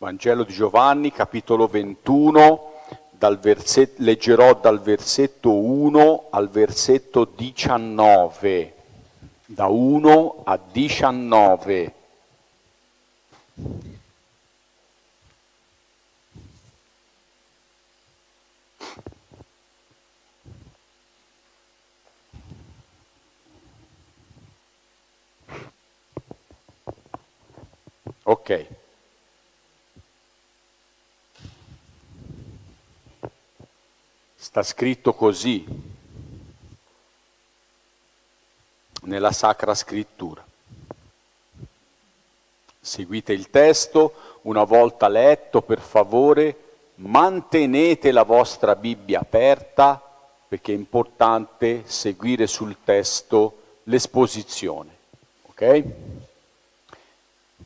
Vangelo di Giovanni, capitolo 21, dal verset- leggerò dal versetto 1 al versetto 19, da 1 a 19. Ok. Sta scritto così nella Sacra Scrittura. Seguite il testo, una volta letto per favore, mantenete la vostra Bibbia aperta perché è importante seguire sul testo l'esposizione. Ok?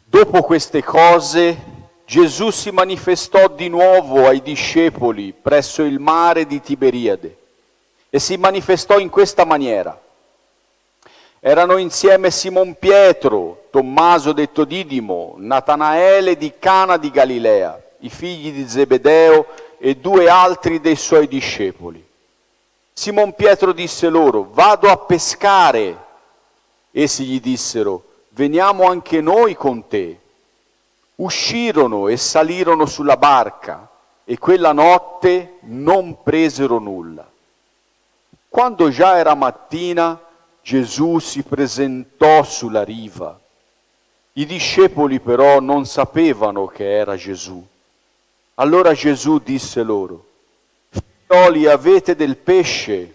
Dopo queste cose Gesù si manifestò di nuovo ai discepoli presso il mare di Tiberiade e si manifestò in questa maniera. Erano insieme Simon Pietro, Tommaso detto Didimo, Natanaele di Cana di Galilea, i figli di Zebedeo e due altri dei suoi discepoli. Simon Pietro disse loro, vado a pescare. Essi gli dissero, veniamo anche noi con te. Uscirono e salirono sulla barca e quella notte non presero nulla. Quando già era mattina, Gesù si presentò sulla riva. I discepoli però non sapevano che era Gesù. Allora Gesù disse loro, Figlioli, avete del pesce?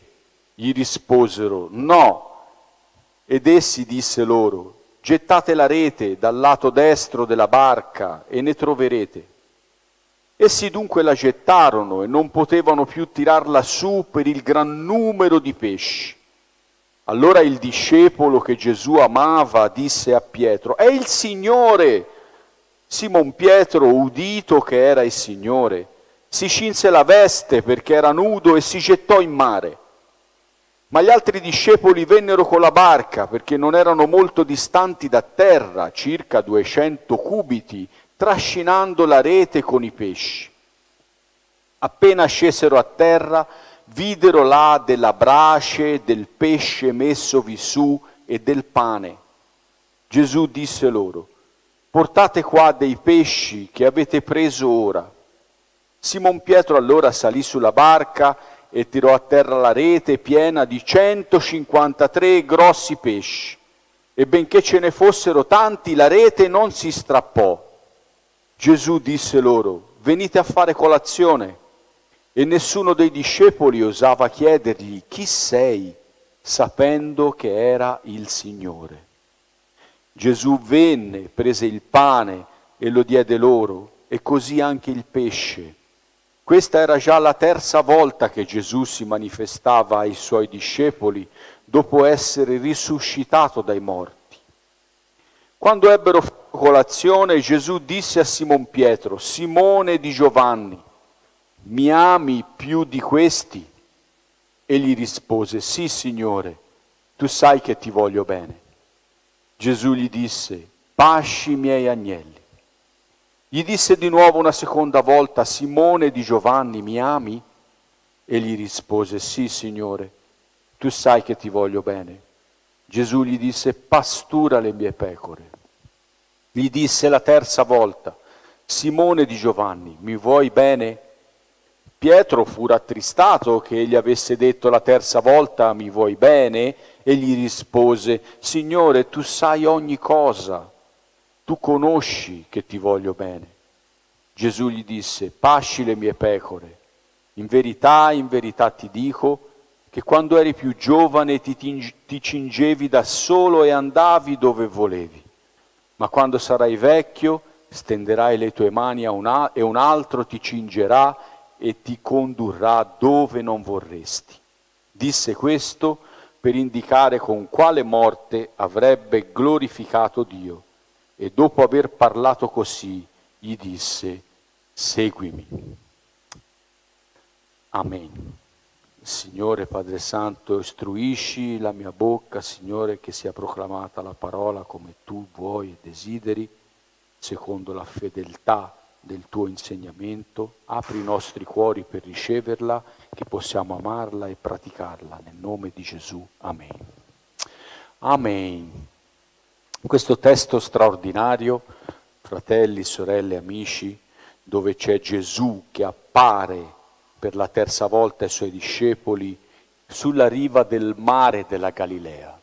Gli risposero, no. Ed essi disse loro, gettate la rete dal lato destro della barca e ne troverete. Essi dunque la gettarono e non potevano più tirarla su per il gran numero di pesci. Allora il discepolo che Gesù amava disse a Pietro, è il Signore. Simon Pietro, udito che era il Signore, si cinse la veste perché era nudo e si gettò in mare. Ma gli altri discepoli vennero con la barca perché non erano molto distanti da terra, circa 200 cubiti, trascinando la rete con i pesci. Appena scesero a terra, videro là della brace, del pesce messovi su e del pane. Gesù disse loro, portate qua dei pesci che avete preso ora. Simon Pietro allora salì sulla barca e tirò a terra la rete piena di 153 grossi pesci. E benché ce ne fossero tanti, la rete non si strappò. Gesù disse loro, venite a fare colazione. E nessuno dei discepoli osava chiedergli, chi sei, sapendo che era il Signore. Gesù venne, prese il pane e lo diede loro, e così anche il pesce. Questa era già la terza volta che Gesù si manifestava ai suoi discepoli dopo essere risuscitato dai morti. Quando ebbero fatto colazione, Gesù disse a Simon Pietro, Simone di Giovanni, mi ami più di questi? E gli rispose, sì Signore, tu sai che ti voglio bene. Gesù gli disse, pasci i miei agnelli. Gli disse di nuovo una seconda volta, Simone di Giovanni, mi ami? E gli rispose, sì, Signore, tu sai che ti voglio bene. Gesù gli disse, pastura le mie pecore. Gli disse la terza volta, Simone di Giovanni, mi vuoi bene? Pietro fu rattristato che egli avesse detto la terza volta, mi vuoi bene? E gli rispose, Signore, tu sai ogni cosa tu conosci che ti voglio bene. Gesù gli disse, pasci le mie pecore. In verità, in verità ti dico che quando eri più giovane ti, ti cingevi da solo e andavi dove volevi. Ma quando sarai vecchio stenderai le tue mani a un, e un altro ti cingerà e ti condurrà dove non vorresti. Disse questo per indicare con quale morte avrebbe glorificato Dio e dopo aver parlato così gli disse, seguimi. Amen. Signore Padre Santo, istruisci la mia bocca, Signore, che sia proclamata la parola come tu vuoi e desideri, secondo la fedeltà del tuo insegnamento, apri i nostri cuori per riceverla, che possiamo amarla e praticarla. Nel nome di Gesù. Amen. Amen. Questo testo straordinario, fratelli, sorelle, amici, dove c'è Gesù che appare per la terza volta ai suoi discepoli sulla riva del mare della Galilea.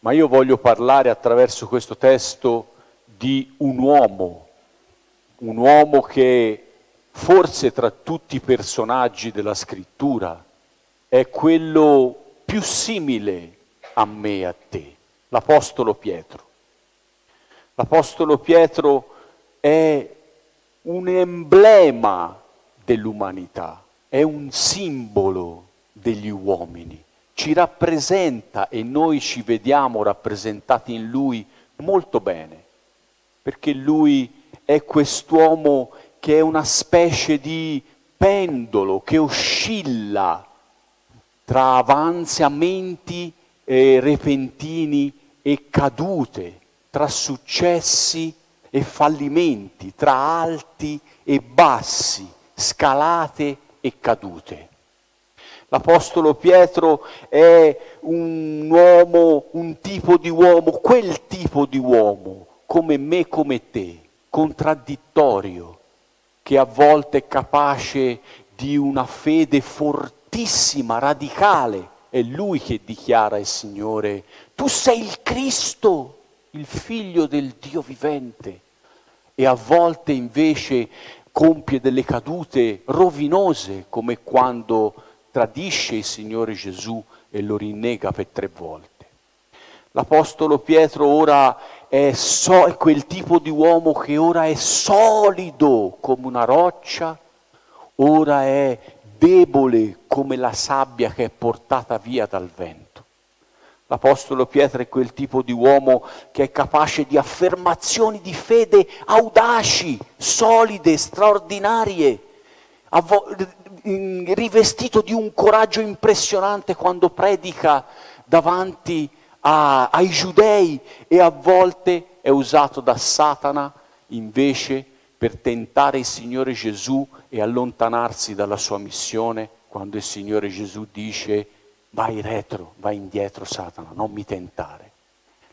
Ma io voglio parlare attraverso questo testo di un uomo, un uomo che forse tra tutti i personaggi della scrittura è quello più simile a me e a te, l'Apostolo Pietro. L'Apostolo Pietro è un emblema dell'umanità, è un simbolo degli uomini, ci rappresenta e noi ci vediamo rappresentati in lui molto bene, perché lui è quest'uomo che è una specie di pendolo che oscilla tra avanzamenti eh, repentini e cadute, tra successi e fallimenti, tra alti e bassi, scalate e cadute. L'Apostolo Pietro è un uomo, un tipo di uomo, quel tipo di uomo, come me, come te, contraddittorio, che a volte è capace di una fede fortissima, radicale. È lui che dichiara al Signore, tu sei il Cristo, il figlio del Dio vivente. E a volte invece compie delle cadute rovinose, come quando tradisce il Signore Gesù e lo rinnega per tre volte. L'Apostolo Pietro ora è, so, è quel tipo di uomo che ora è solido come una roccia, ora è debole come la sabbia che è portata via dal vento. L'Apostolo Pietro è quel tipo di uomo che è capace di affermazioni di fede audaci, solide, straordinarie, rivestito di un coraggio impressionante quando predica davanti a, ai giudei e a volte è usato da Satana invece per tentare il Signore Gesù e allontanarsi dalla sua missione quando il Signore Gesù dice vai retro, vai indietro Satana, non mi tentare.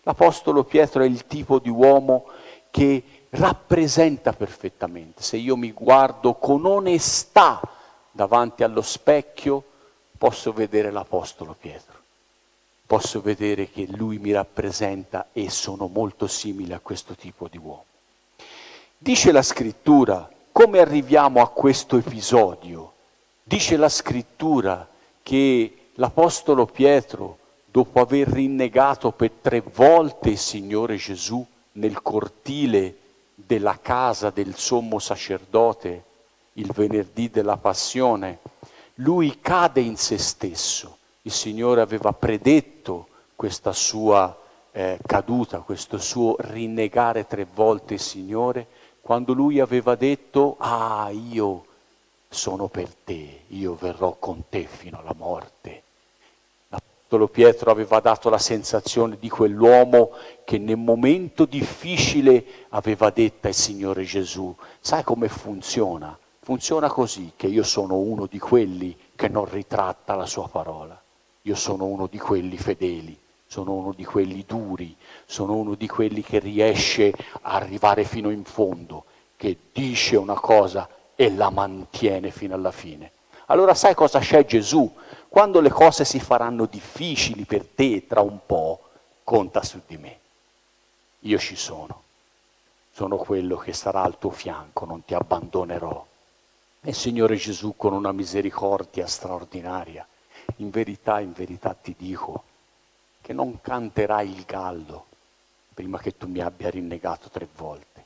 L'Apostolo Pietro è il tipo di uomo che rappresenta perfettamente. Se io mi guardo con onestà davanti allo specchio, posso vedere l'Apostolo Pietro. Posso vedere che lui mi rappresenta e sono molto simile a questo tipo di uomo. Dice la scrittura, come arriviamo a questo episodio? Dice la scrittura che l'Apostolo Pietro, dopo aver rinnegato per tre volte il Signore Gesù nel cortile della casa del sommo sacerdote il venerdì della passione, lui cade in se stesso. Il Signore aveva predetto questa sua eh, caduta, questo suo rinnegare tre volte il Signore, quando lui aveva detto, ah, io sono per te, io verrò con te fino alla morte. L'Apostolo Pietro aveva dato la sensazione di quell'uomo che nel momento difficile aveva detto al Signore Gesù, sai come funziona? Funziona così che io sono uno di quelli che non ritratta la sua parola, io sono uno di quelli fedeli, sono uno di quelli duri, sono uno di quelli che riesce a arrivare fino in fondo, che dice una cosa e la mantiene fino alla fine. Allora sai cosa c'è Gesù? Quando le cose si faranno difficili per te tra un po', conta su di me. Io ci sono. Sono quello che sarà al tuo fianco, non ti abbandonerò. E Signore Gesù con una misericordia straordinaria, in verità, in verità ti dico che non canterai il gallo prima che tu mi abbia rinnegato tre volte.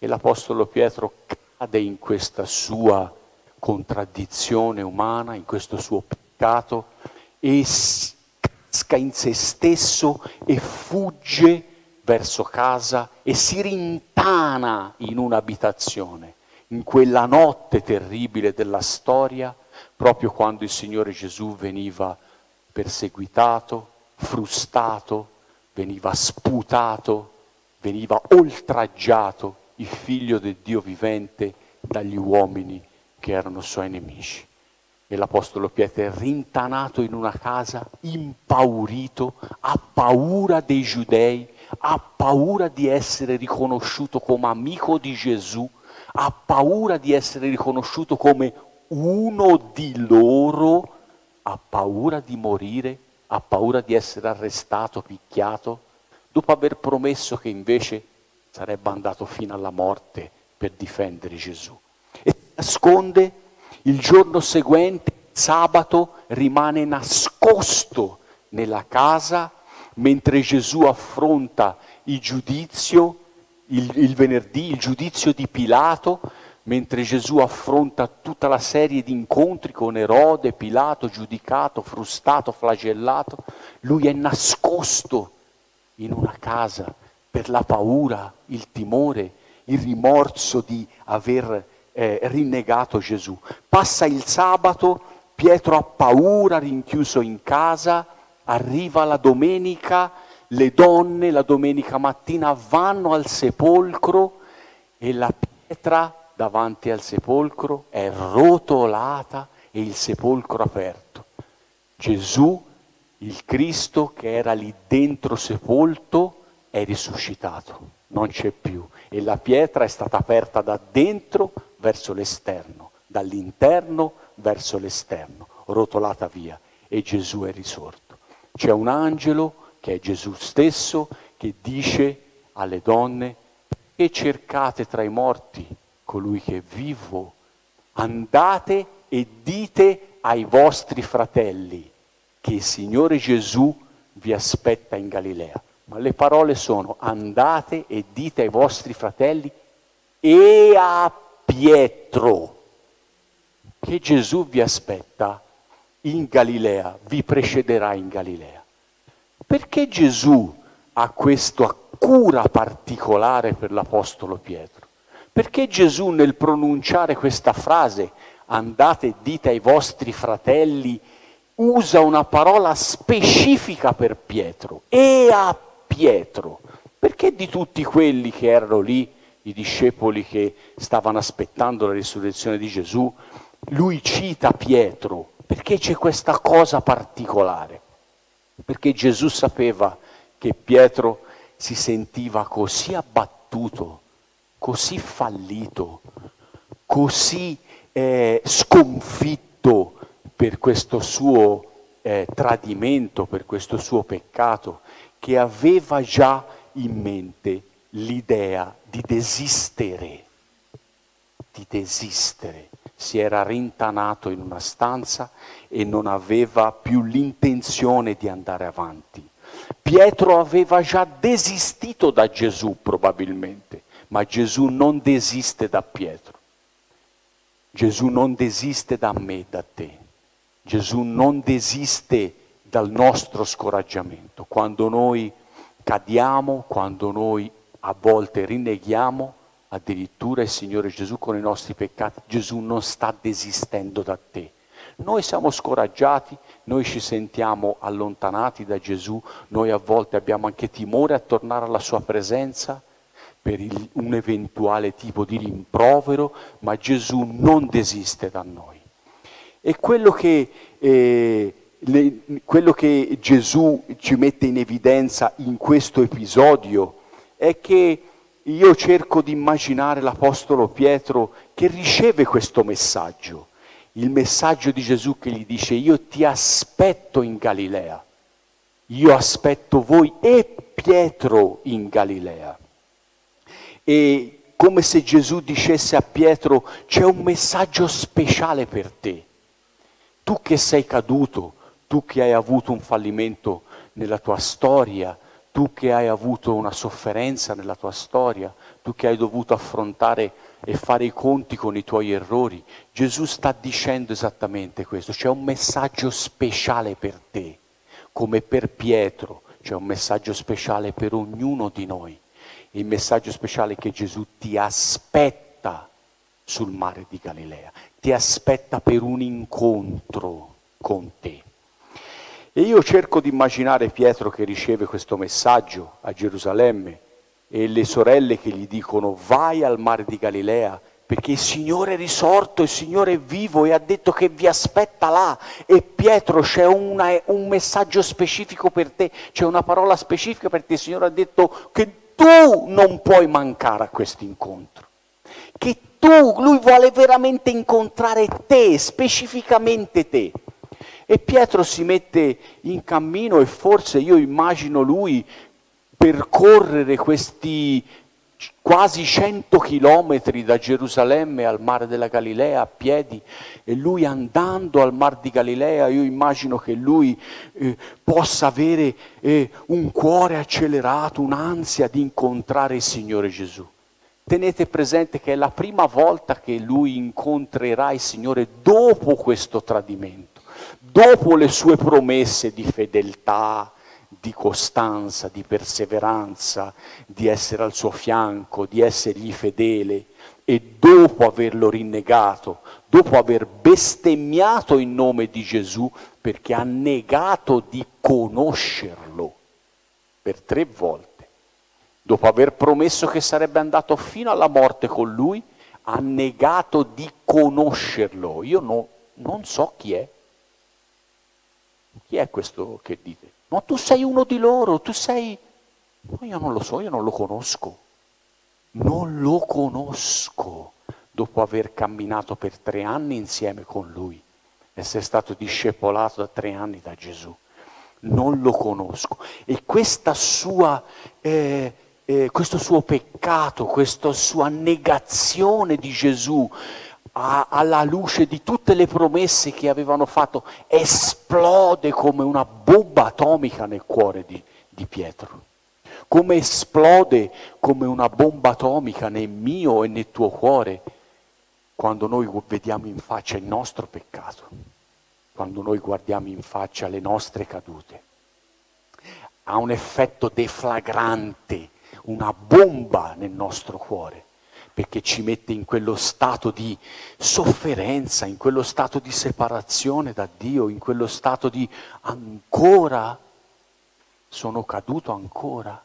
E l'Apostolo Pietro cade in questa sua contraddizione umana, in questo suo peccato e casca in se stesso e fugge verso casa e si rintana in un'abitazione, in quella notte terribile della storia, proprio quando il Signore Gesù veniva perseguitato, frustato, veniva sputato, veniva oltraggiato il figlio del Dio vivente dagli uomini che erano suoi nemici. E l'Apostolo Pietro è rintanato in una casa, impaurito, ha paura dei giudei, ha paura di essere riconosciuto come amico di Gesù, ha paura di essere riconosciuto come uno di loro, ha paura di morire, ha paura di essere arrestato, picchiato, dopo aver promesso che invece sarebbe andato fino alla morte per difendere Gesù. E si nasconde il giorno seguente, sabato, rimane nascosto nella casa mentre Gesù affronta il giudizio, il, il venerdì, il giudizio di Pilato, mentre Gesù affronta tutta la serie di incontri con Erode, Pilato, giudicato, frustato, flagellato, lui è nascosto in una casa per la paura, il timore, il rimorso di aver eh, rinnegato Gesù. Passa il sabato, Pietro ha paura, rinchiuso in casa, arriva la domenica, le donne la domenica mattina vanno al sepolcro e la pietra davanti al sepolcro è rotolata e il sepolcro aperto. Gesù, il Cristo che era lì dentro sepolto, è risuscitato, non c'è più. E la pietra è stata aperta da dentro verso l'esterno, dall'interno verso l'esterno, rotolata via. E Gesù è risorto. C'è un angelo che è Gesù stesso che dice alle donne, e cercate tra i morti colui che è vivo, andate e dite ai vostri fratelli che il Signore Gesù vi aspetta in Galilea. Ma le parole sono andate e dite ai vostri fratelli e a Pietro che Gesù vi aspetta in Galilea, vi precederà in Galilea. Perché Gesù ha questa cura particolare per l'Apostolo Pietro? Perché Gesù nel pronunciare questa frase, andate e dite ai vostri fratelli, usa una parola specifica per Pietro, e a Pietro? Perché di tutti quelli che erano lì, i discepoli che stavano aspettando la risurrezione di Gesù, lui cita Pietro? Perché c'è questa cosa particolare? Perché Gesù sapeva che Pietro si sentiva così abbattuto, così fallito, così eh, sconfitto per questo suo eh, tradimento, per questo suo peccato, che aveva già in mente l'idea di desistere, di desistere. Si era rintanato in una stanza e non aveva più l'intenzione di andare avanti. Pietro aveva già desistito da Gesù probabilmente ma Gesù non desiste da Pietro. Gesù non desiste da me, da te. Gesù non desiste dal nostro scoraggiamento. Quando noi cadiamo, quando noi a volte rinneghiamo addirittura il Signore Gesù con i nostri peccati, Gesù non sta desistendo da te. Noi siamo scoraggiati, noi ci sentiamo allontanati da Gesù, noi a volte abbiamo anche timore a tornare alla sua presenza, per il, un eventuale tipo di rimprovero, ma Gesù non desiste da noi. E quello che, eh, le, quello che Gesù ci mette in evidenza in questo episodio è che io cerco di immaginare l'Apostolo Pietro che riceve questo messaggio, il messaggio di Gesù che gli dice io ti aspetto in Galilea, io aspetto voi e Pietro in Galilea. E come se Gesù dicesse a Pietro, c'è un messaggio speciale per te. Tu che sei caduto, tu che hai avuto un fallimento nella tua storia, tu che hai avuto una sofferenza nella tua storia, tu che hai dovuto affrontare e fare i conti con i tuoi errori, Gesù sta dicendo esattamente questo, c'è un messaggio speciale per te, come per Pietro, c'è un messaggio speciale per ognuno di noi il messaggio speciale che Gesù ti aspetta sul mare di Galilea, ti aspetta per un incontro con te. E io cerco di immaginare Pietro che riceve questo messaggio a Gerusalemme, e le sorelle che gli dicono vai al mare di Galilea perché il Signore è risorto, il Signore è vivo e ha detto che vi aspetta là. E Pietro c'è una, un messaggio specifico per te, c'è una parola specifica per te. Il Signore ha detto che tu non puoi mancare a questo incontro. Che tu, lui vuole veramente incontrare te, specificamente te. E Pietro si mette in cammino e forse io immagino lui percorrere questi quasi 100 chilometri da Gerusalemme al mare della Galilea a piedi e lui andando al mar di Galilea, io immagino che lui eh, possa avere eh, un cuore accelerato, un'ansia di incontrare il Signore Gesù. Tenete presente che è la prima volta che lui incontrerà il Signore dopo questo tradimento, dopo le sue promesse di fedeltà, di costanza, di perseveranza, di essere al suo fianco, di essergli fedele e dopo averlo rinnegato, dopo aver bestemmiato in nome di Gesù perché ha negato di conoscerlo per tre volte, dopo aver promesso che sarebbe andato fino alla morte con lui, ha negato di conoscerlo. Io no, non so chi è. Chi è questo che dite? No, tu sei uno di loro, tu sei... No, io non lo so, io non lo conosco. Non lo conosco dopo aver camminato per tre anni insieme con lui, essere stato discepolato da tre anni da Gesù. Non lo conosco. E sua, eh, eh, questo suo peccato, questa sua negazione di Gesù, a, alla luce di tutte le promesse che avevano fatto, esplode come una bomba atomica nel cuore di, di Pietro. Come esplode come una bomba atomica nel mio e nel tuo cuore quando noi vediamo in faccia il nostro peccato, quando noi guardiamo in faccia le nostre cadute. Ha un effetto deflagrante, una bomba nel nostro cuore perché ci mette in quello stato di sofferenza, in quello stato di separazione da Dio, in quello stato di ancora sono caduto ancora.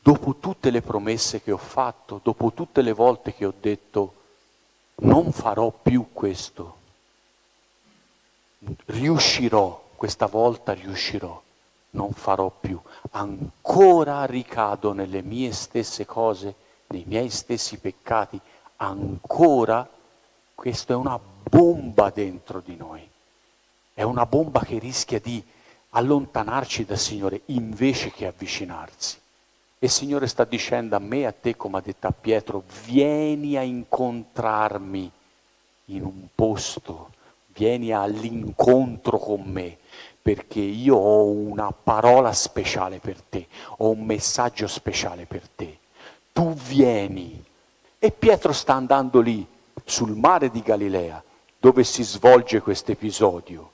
Dopo tutte le promesse che ho fatto, dopo tutte le volte che ho detto non farò più questo, riuscirò, questa volta riuscirò non farò più. Ancora ricado nelle mie stesse cose, nei miei stessi peccati, ancora questa è una bomba dentro di noi. È una bomba che rischia di allontanarci dal Signore invece che avvicinarsi. E il Signore sta dicendo a me e a te, come ha detto a Pietro, vieni a incontrarmi in un posto, vieni all'incontro con me, perché io ho una parola speciale per te, ho un messaggio speciale per te. Tu vieni. E Pietro sta andando lì, sul mare di Galilea, dove si svolge questo episodio.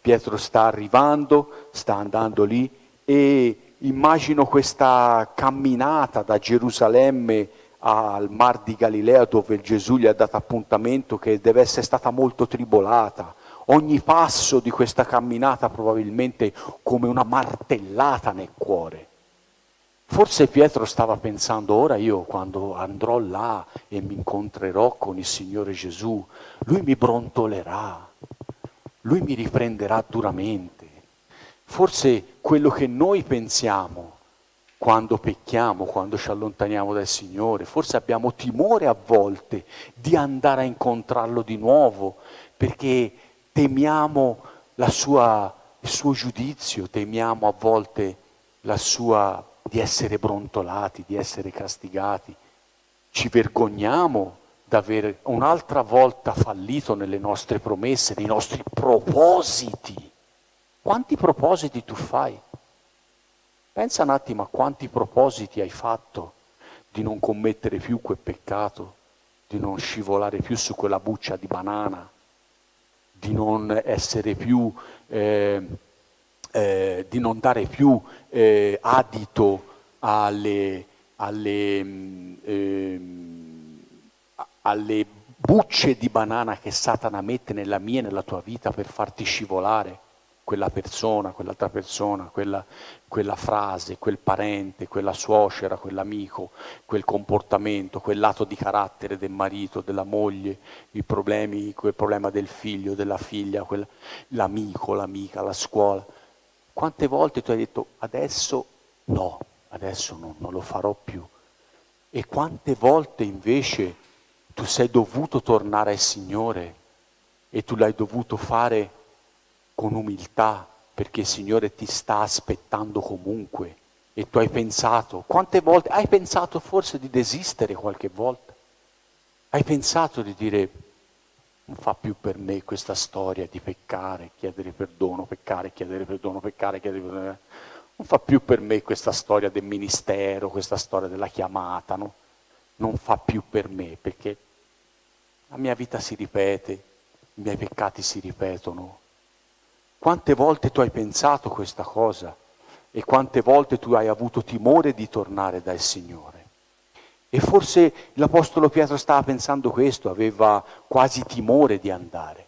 Pietro sta arrivando, sta andando lì e immagino questa camminata da Gerusalemme al mar di Galilea dove Gesù gli ha dato appuntamento che deve essere stata molto tribolata, ogni passo di questa camminata probabilmente come una martellata nel cuore. Forse Pietro stava pensando, ora io quando andrò là e mi incontrerò con il Signore Gesù, lui mi brontolerà, lui mi riprenderà duramente. Forse quello che noi pensiamo quando pecchiamo, quando ci allontaniamo dal Signore, forse abbiamo timore a volte di andare a incontrarlo di nuovo, perché temiamo sua, il suo giudizio, temiamo a volte la sua, di essere brontolati, di essere castigati, ci vergogniamo di aver un'altra volta fallito nelle nostre promesse, nei nostri propositi. Quanti propositi tu fai? Pensa un attimo a quanti propositi hai fatto di non commettere più quel peccato, di non scivolare più su quella buccia di banana, di non essere più, eh, eh, di non dare più eh, adito alle, alle, eh, alle bucce di banana che Satana mette nella mia e nella tua vita per farti scivolare. quella persona, quell'altra persona, quella, quella frase, quel parente, quella suocera, quell'amico, quel comportamento, quel lato di carattere del marito, della moglie, i problemi, quel problema del figlio, della figlia, quel, l'amico, l'amica, la scuola. Quante volte tu hai detto adesso no, adesso no, non lo farò più. E quante volte invece tu sei dovuto tornare al Signore e tu l'hai dovuto fare con umiltà perché il Signore ti sta aspettando comunque e tu hai pensato, quante volte hai pensato forse di desistere qualche volta? Hai pensato di dire non fa più per me questa storia di peccare, chiedere perdono, peccare, chiedere perdono, peccare, chiedere perdono. Non fa più per me questa storia del ministero, questa storia della chiamata, no? Non fa più per me perché la mia vita si ripete, i miei peccati si ripetono. Quante volte tu hai pensato questa cosa e quante volte tu hai avuto timore di tornare dal Signore? E forse l'Apostolo Pietro stava pensando questo, aveva quasi timore di andare.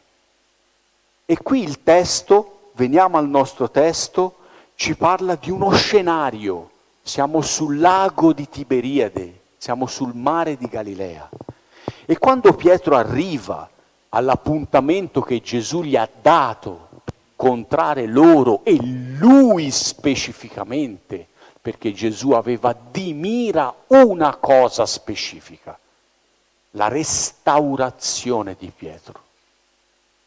E qui il testo, veniamo al nostro testo, ci parla di uno scenario. Siamo sul lago di Tiberiade, siamo sul mare di Galilea. E quando Pietro arriva all'appuntamento che Gesù gli ha dato incontrare loro e lui specificamente, perché Gesù aveva di mira una cosa specifica, la restaurazione di Pietro,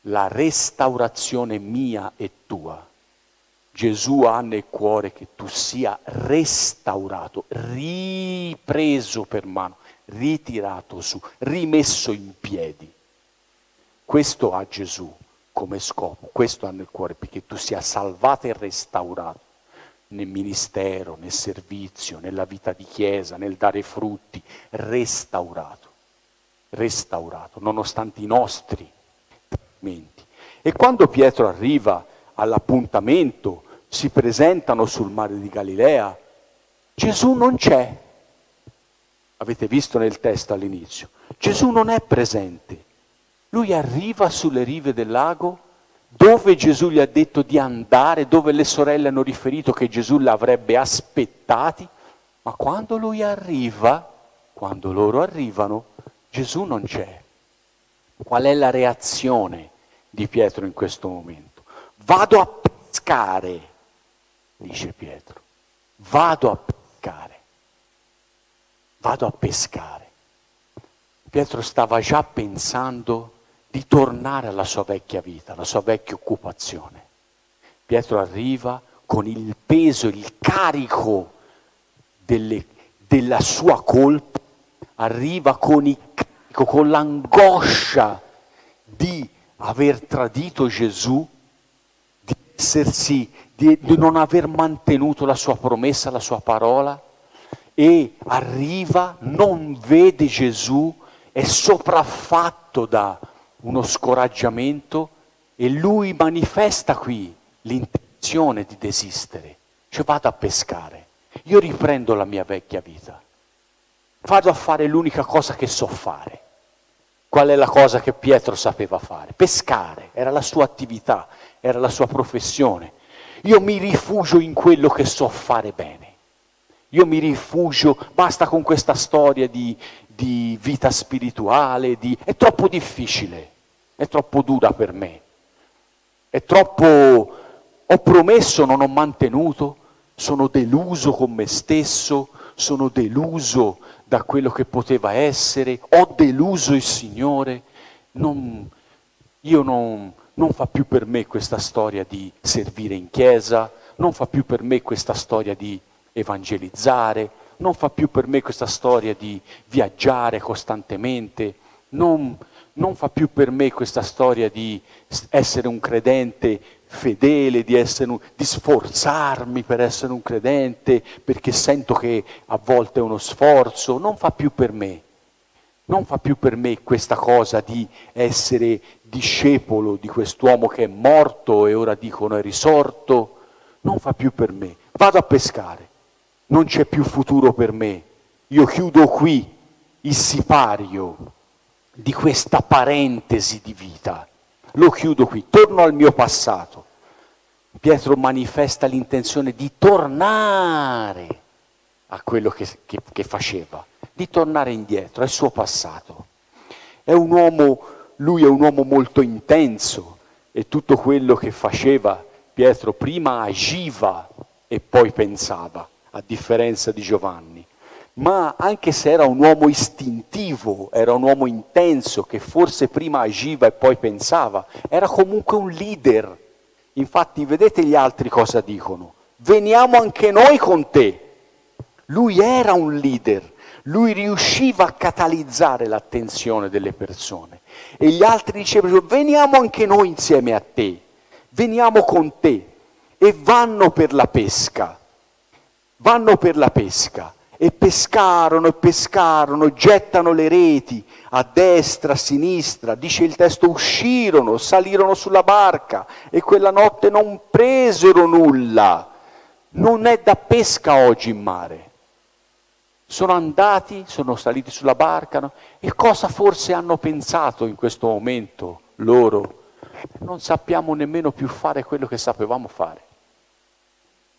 la restaurazione mia e tua. Gesù ha nel cuore che tu sia restaurato, ripreso per mano, ritirato su, rimesso in piedi. Questo ha Gesù come scopo, questo ha nel cuore, perché tu sia salvato e restaurato nel ministero, nel servizio, nella vita di chiesa, nel dare frutti, restaurato, restaurato, nonostante i nostri tradimenti. E quando Pietro arriva all'appuntamento, si presentano sul mare di Galilea, Gesù non c'è. Avete visto nel testo all'inizio. Gesù non è presente. Lui arriva sulle rive del lago dove Gesù gli ha detto di andare, dove le sorelle hanno riferito che Gesù l'avrebbe aspettati, ma quando lui arriva, quando loro arrivano, Gesù non c'è. Qual è la reazione di Pietro in questo momento? Vado a pescare, dice Pietro, vado a pescare, vado a pescare. Pietro stava già pensando di tornare alla sua vecchia vita, alla sua vecchia occupazione. Pietro arriva con il peso, il carico delle, della sua colpa, arriva con il con l'angoscia di aver tradito Gesù, di, essersi, di, di non aver mantenuto la sua promessa, la sua parola, e arriva, non vede Gesù, è sopraffatto da uno scoraggiamento e lui manifesta qui l'intenzione di desistere. Cioè vado a pescare, io riprendo la mia vecchia vita, vado a fare l'unica cosa che so fare. Qual è la cosa che Pietro sapeva fare? Pescare, era la sua attività, era la sua professione. Io mi rifugio in quello che so fare bene. Io mi rifugio, basta con questa storia di, di vita spirituale, di... è troppo difficile, è troppo dura per me, è troppo... ho promesso, non ho mantenuto, sono deluso con me stesso, sono deluso da quello che poteva essere, ho deluso il Signore, non, io non, non fa più per me questa storia di servire in chiesa, non fa più per me questa storia di evangelizzare, non fa più per me questa storia di viaggiare costantemente, non, non fa più per me questa storia di essere un credente fedele, di, un, di, sforzarmi per essere un credente, perché sento che a volte è uno sforzo, non fa più per me. Non fa più per me questa cosa di essere discepolo di quest'uomo che è morto e ora dicono è risorto, non fa più per me. Vado a pescare non c'è più futuro per me. Io chiudo qui il sipario di questa parentesi di vita. Lo chiudo qui, torno al mio passato. Pietro manifesta l'intenzione di tornare a quello che, che, che faceva, di tornare indietro, al suo passato. È un uomo, lui è un uomo molto intenso e tutto quello che faceva Pietro prima agiva e poi pensava, a differenza di Giovanni. Ma anche se era un uomo istintivo, era un uomo intenso che forse prima agiva e poi pensava, era comunque un leader. Infatti vedete gli altri cosa dicono? Veniamo anche noi con te. Lui era un leader, lui riusciva a catalizzare l'attenzione delle persone. E gli altri dicevano, veniamo anche noi insieme a te, veniamo con te. E vanno per la pesca, vanno per la pesca. E pescarono e pescarono, gettano le reti a destra, a sinistra, dice il testo, uscirono, salirono sulla barca e quella notte non presero nulla. Non è da pesca oggi in mare. Sono andati, sono saliti sulla barca no? e cosa forse hanno pensato in questo momento loro? Non sappiamo nemmeno più fare quello che sapevamo fare.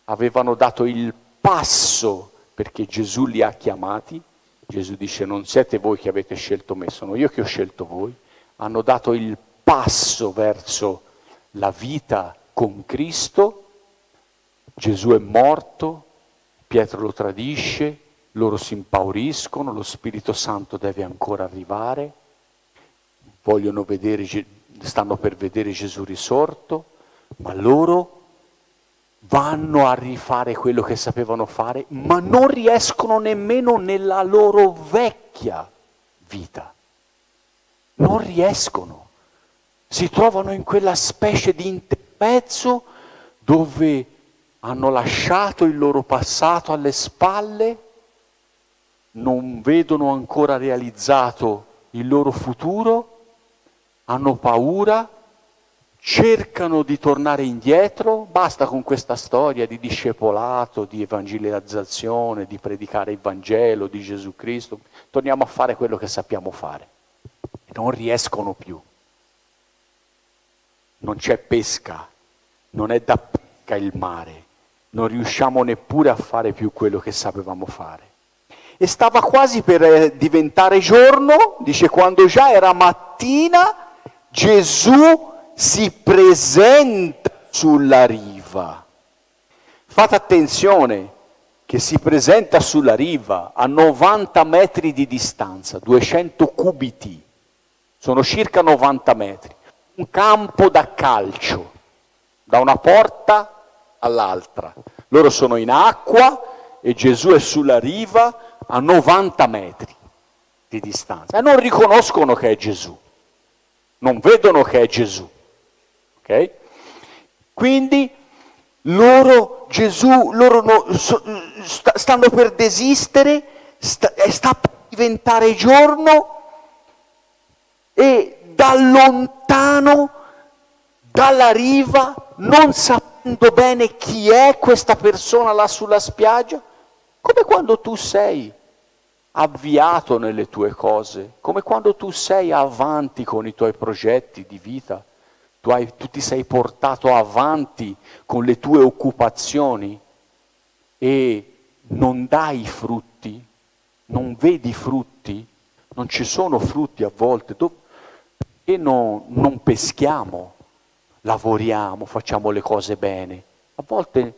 Avevano dato il passo perché Gesù li ha chiamati. Gesù dice non siete voi che avete scelto me, sono io che ho scelto voi. Hanno dato il passo verso la vita con Cristo. Gesù è morto, Pietro lo tradisce, loro si impauriscono, lo Spirito Santo deve ancora arrivare, vogliono vedere, stanno per vedere Gesù risorto, ma loro vanno a rifare quello che sapevano fare, ma non riescono nemmeno nella loro vecchia vita. Non riescono. Si trovano in quella specie di interpezzo dove hanno lasciato il loro passato alle spalle non vedono ancora realizzato il loro futuro, hanno paura, cercano di tornare indietro, basta con questa storia di discepolato, di evangelizzazione, di predicare il Vangelo di Gesù Cristo, torniamo a fare quello che sappiamo fare. Non riescono più. Non c'è pesca, non è da pesca il mare, non riusciamo neppure a fare più quello che sapevamo fare e stava quasi per eh, diventare giorno, dice quando già era mattina, Gesù si presenta sulla riva. Fate attenzione che si presenta sulla riva a 90 metri di distanza, 200 cubiti, sono circa 90 metri, un campo da calcio, da una porta all'altra. Loro sono in acqua e Gesù è sulla riva a 90 metri di distanza e non riconoscono che è Gesù, non vedono che è Gesù. Okay? Quindi loro, Gesù, loro no, sta, stanno per desistere, sta, sta per diventare giorno e da lontano, dalla riva, non sapendo bene chi è questa persona là sulla spiaggia, come quando tu sei avviato nelle tue cose, come quando tu sei avanti con i tuoi progetti di vita, tu, hai, tu ti sei portato avanti con le tue occupazioni e non dai frutti, non vedi frutti, non ci sono frutti a volte, e no, non peschiamo, lavoriamo, facciamo le cose bene. A volte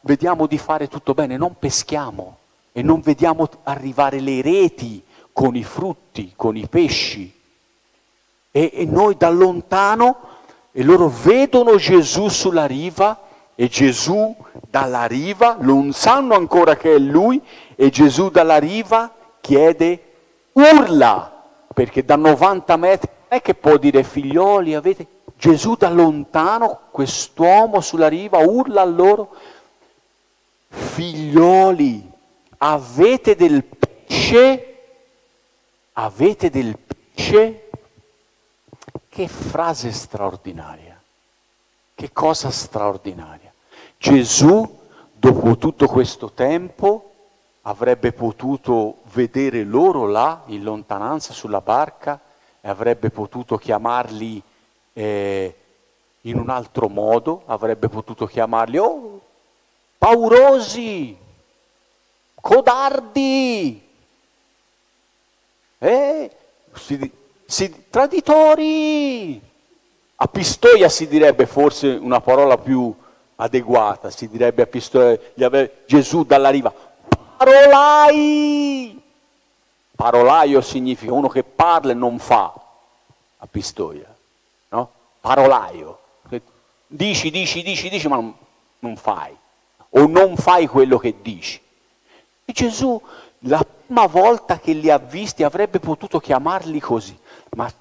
vediamo di fare tutto bene, non peschiamo e non vediamo arrivare le reti con i frutti, con i pesci. E, e noi da lontano, e loro vedono Gesù sulla riva, e Gesù dalla riva, non sanno ancora che è lui, e Gesù dalla riva chiede, urla, perché da 90 metri non è che può dire figlioli, avete... Gesù da lontano, quest'uomo sulla riva, urla a loro, figlioli, avete del pesce? Avete del pesce? Che frase straordinaria, che cosa straordinaria. Gesù, dopo tutto questo tempo, avrebbe potuto vedere loro là, in lontananza, sulla barca, e avrebbe potuto chiamarli eh, In un altro modo avrebbe potuto chiamarli, oh, paurosi, codardi, eh, si, si, traditori. A Pistoia si direbbe forse una parola più adeguata, si direbbe a Pistoia, Gesù dalla riva, parolai. Parolaio significa uno che parla e non fa, a Pistoia, no? Parolaio. Dici, dici, dici, dici, ma non, non fai. O non fai quello che dici. E Gesù la prima volta che li ha visti avrebbe potuto chiamarli così, ma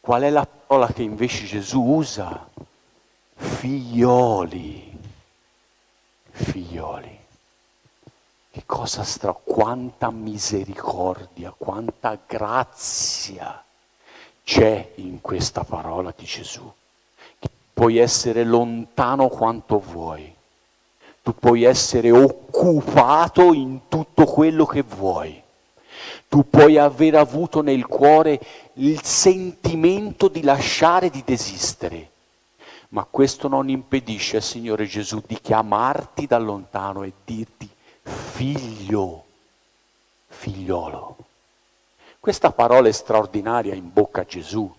qual è la parola che invece Gesù usa? Figlioli, figlioli. Che cosa stra... quanta misericordia, quanta grazia c'è in questa parola di Gesù. Puoi essere lontano quanto vuoi, tu puoi essere occupato in tutto quello che vuoi, tu puoi aver avuto nel cuore il sentimento di lasciare di desistere, ma questo non impedisce al Signore Gesù di chiamarti da lontano e dirti figlio, figliolo. Questa parola è straordinaria in bocca a Gesù,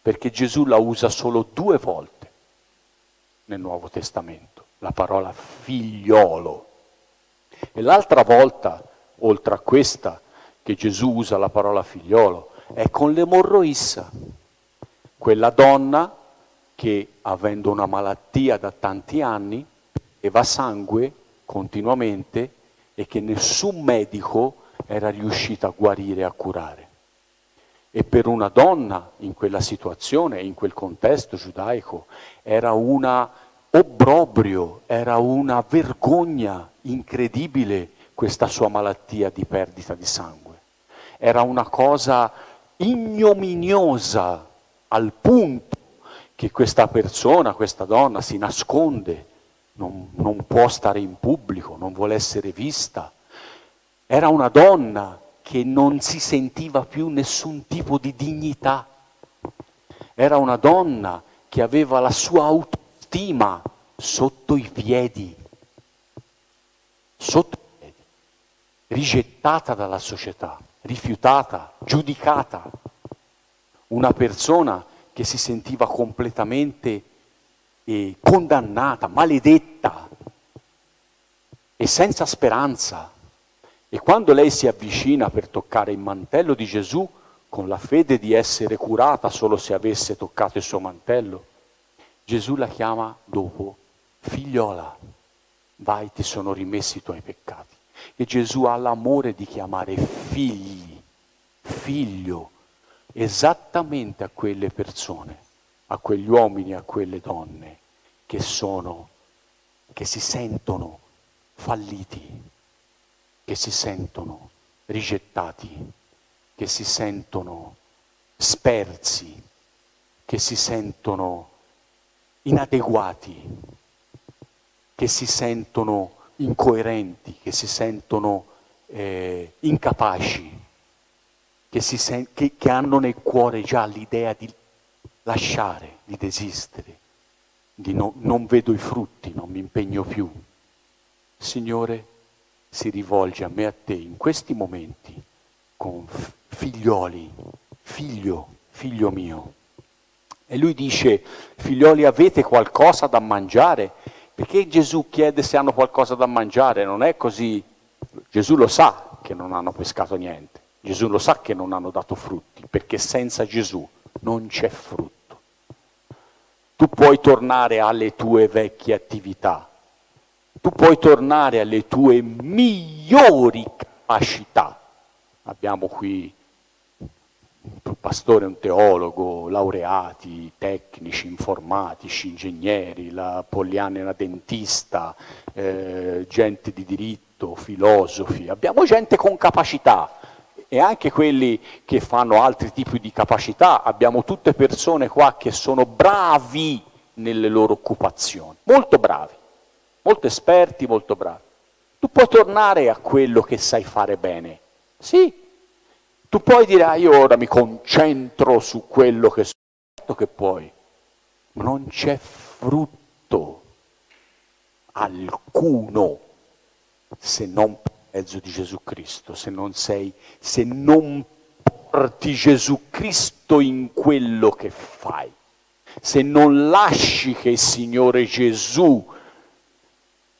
perché Gesù la usa solo due volte nel Nuovo Testamento, la parola figliolo. E l'altra volta, oltre a questa, che Gesù usa la parola figliolo, è con l'emorroissa, quella donna che avendo una malattia da tanti anni, va sangue continuamente e che nessun medico era riuscito a guarire e a curare. E per una donna in quella situazione, in quel contesto giudaico, era un obbrobrio, era una vergogna incredibile questa sua malattia di perdita di sangue. Era una cosa ignominiosa al punto che questa persona, questa donna si nasconde non, non può stare in pubblico, non vuole essere vista. Era una donna che non si sentiva più nessun tipo di dignità. Era una donna che aveva la sua autostima sotto i piedi, sotto i piedi, rigettata dalla società, rifiutata, giudicata. Una persona che si sentiva completamente e condannata, maledetta e senza speranza. E quando lei si avvicina per toccare il mantello di Gesù, con la fede di essere curata solo se avesse toccato il suo mantello, Gesù la chiama dopo figliola, vai ti sono rimessi i tuoi peccati. E Gesù ha l'amore di chiamare figli, figlio, esattamente a quelle persone a quegli uomini, a quelle donne che sono, che si sentono falliti, che si sentono rigettati, che si sentono spersi, che si sentono inadeguati, che si sentono incoerenti, che si sentono eh, incapaci, che, sen- che, che hanno nel cuore già l'idea di lasciare, di desistere, di no, non vedo i frutti, non mi impegno più. Signore si rivolge a me e a te in questi momenti con figlioli, figlio, figlio mio. E lui dice, figlioli avete qualcosa da mangiare? Perché Gesù chiede se hanno qualcosa da mangiare? Non è così. Gesù lo sa che non hanno pescato niente. Gesù lo sa che non hanno dato frutti, perché senza Gesù non c'è frutto. Tu puoi tornare alle tue vecchie attività, tu puoi tornare alle tue migliori capacità. Abbiamo qui un pastore, un teologo, laureati, tecnici, informatici, ingegneri, la Pogliana è una dentista, eh, gente di diritto, filosofi, abbiamo gente con capacità, e anche quelli che fanno altri tipi di capacità, abbiamo tutte persone qua che sono bravi nelle loro occupazioni, molto bravi, molto esperti, molto bravi. Tu puoi tornare a quello che sai fare bene, sì, tu puoi dire, ah, io ora mi concentro su quello che so, che puoi, ma non c'è frutto alcuno se non per mezzo di Gesù Cristo, se non sei, se non porti Gesù Cristo in quello che fai, se non lasci che il Signore Gesù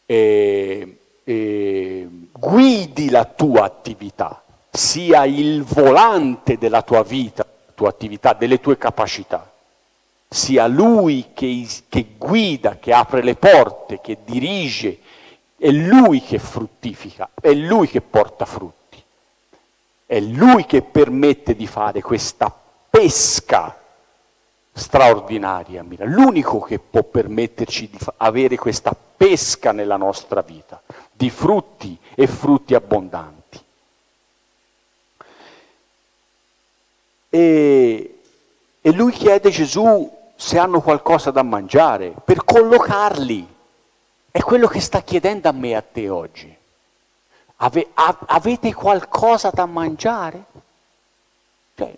eh, eh, guidi la tua attività, sia il volante della tua vita, tua attività, delle tue capacità, sia Lui che, che guida, che apre le porte, che dirige, è Lui che fruttifica, è Lui che porta frutti, è Lui che permette di fare questa pesca straordinaria, l'unico che può permetterci di avere questa pesca nella nostra vita, di frutti e frutti abbondanti. E, e lui chiede a Gesù se hanno qualcosa da mangiare per collocarli è quello che sta chiedendo a me e a te oggi. Ave, a, avete qualcosa da mangiare? Cioè,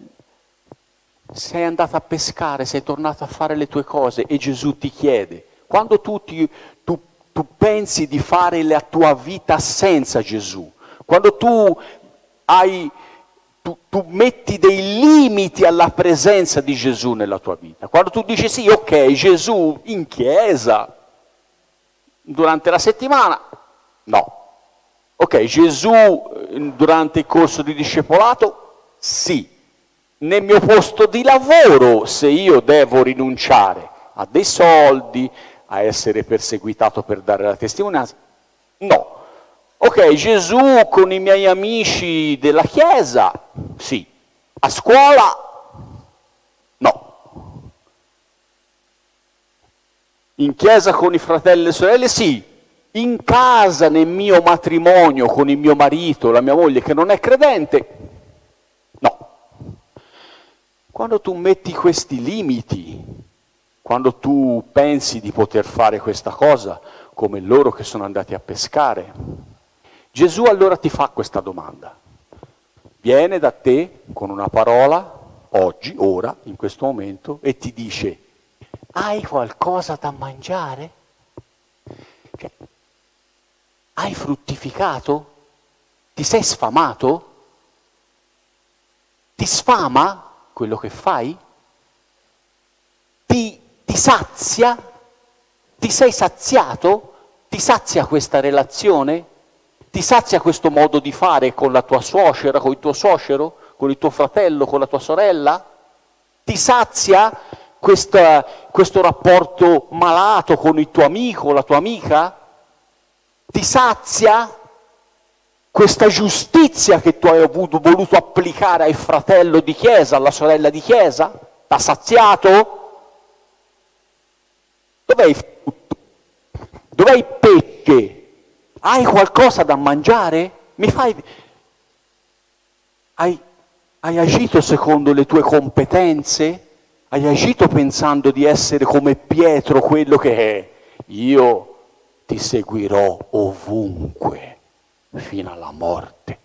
sei andato a pescare, sei tornato a fare le tue cose e Gesù ti chiede, quando tu, ti, tu, tu pensi di fare la tua vita senza Gesù, quando tu hai tu, tu, metti dei limiti alla presenza di Gesù nella tua vita. Quando tu dici sì, ok, Gesù in chiesa, durante la settimana? No. Ok, Gesù eh, durante il corso di discepolato? Sì. Nel mio posto di lavoro, se io devo rinunciare a dei soldi, a essere perseguitato per dare la testimonianza? No. Ok, Gesù con i miei amici della Chiesa? Sì. A scuola? In chiesa con i fratelli e le sorelle? Sì. In casa, nel mio matrimonio, con il mio marito, la mia moglie che non è credente? No. Quando tu metti questi limiti, quando tu pensi di poter fare questa cosa, come loro che sono andati a pescare, Gesù allora ti fa questa domanda. Viene da te con una parola, oggi, ora, in questo momento, e ti dice, hai qualcosa da mangiare? Cioè, hai fruttificato? Ti sei sfamato? Ti sfama quello che fai? Ti, ti sazia? Ti sei saziato? Ti sazia questa relazione? Ti sazia questo modo di fare con la tua suocera, con il tuo suocero, con il tuo fratello, con la tua sorella? Ti sazia questa, questo rapporto malato con il tuo amico, la tua amica? Ti sazia questa giustizia che tu hai avuto, voluto applicare al fratello di chiesa, alla sorella di chiesa? T'ha saziato? Dov'è il frutto? Dov'è il pesce? Hai qualcosa da mangiare? Mi fai... Hai, hai agito secondo le tue competenze? Hai agito pensando di essere come Pietro, quello che è. Io ti seguirò ovunque, fino alla morte.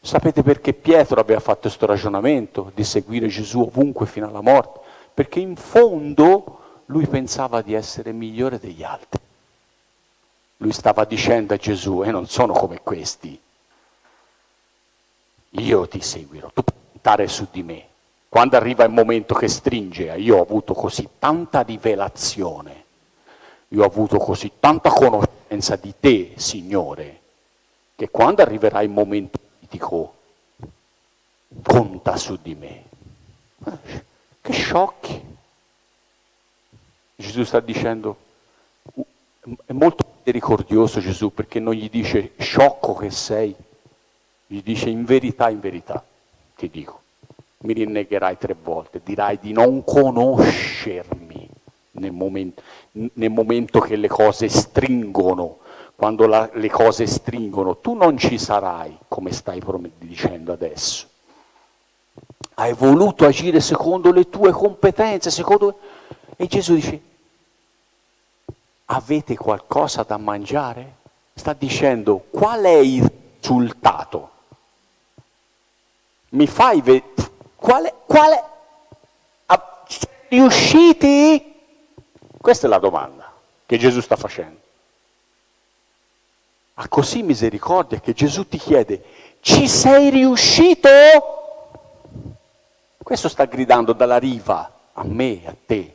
Sapete perché Pietro aveva fatto questo ragionamento di seguire Gesù ovunque fino alla morte? Perché in fondo lui pensava di essere migliore degli altri. Lui stava dicendo a Gesù, e eh, non sono come questi, io ti seguirò, tu puoi contare su di me, quando arriva il momento che stringe, io ho avuto così tanta rivelazione, io ho avuto così tanta conoscenza di te, Signore, che quando arriverà il momento critico, conta su di me. Che sciocchi! Gesù sta dicendo, è molto misericordioso Gesù perché non gli dice sciocco che sei, gli dice in verità, in verità, ti dico mi rinnegherai tre volte, dirai di non conoscermi nel momento, nel momento che le cose stringono, quando la, le cose stringono, tu non ci sarai come stai dicendo adesso. Hai voluto agire secondo le tue competenze, secondo... E Gesù dice, avete qualcosa da mangiare? Sta dicendo, qual è il risultato? Mi fai vedere quale, quale, riusciti? Questa è la domanda che Gesù sta facendo. Ha così misericordia che Gesù ti chiede, ci sei riuscito? Questo sta gridando dalla riva a me, a te.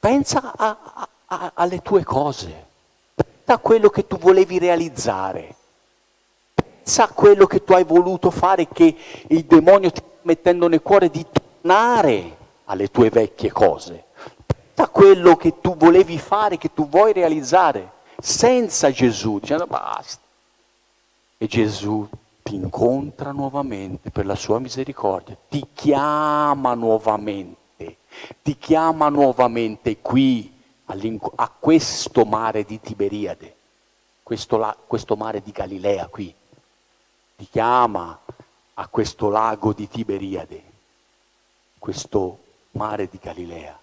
Pensa a, a, alle tue cose, pensa a quello che tu volevi realizzare, pensa a quello che tu hai voluto fare che il demonio ti sta mettendo nel cuore di tornare alle tue vecchie cose, pensa a quello che tu volevi fare, che tu vuoi realizzare senza Gesù, dicendo basta. E Gesù ti incontra nuovamente per la sua misericordia, ti chiama nuovamente, ti chiama nuovamente qui a questo mare di Tiberiade, questo, la, questo mare di Galilea qui, ti chiama a questo lago di Tiberiade, questo mare di Galilea.